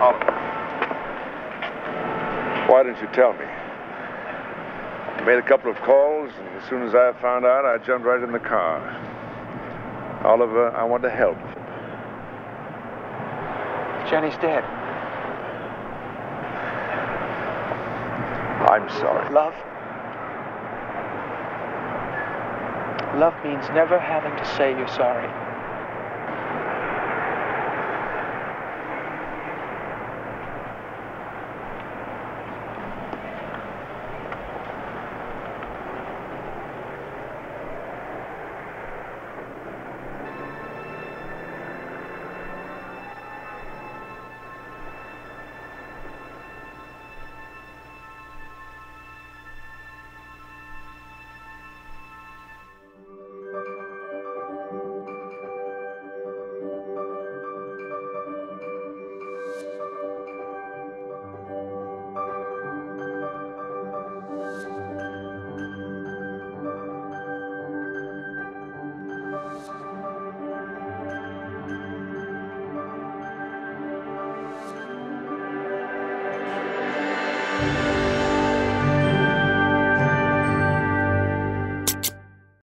Oh. Why didn't you tell me? I made a couple of calls, and as soon as I found out, I jumped right in the car. Oliver, I want to help. Jenny's dead. I'm sorry. Love? Love means never having to say you're sorry.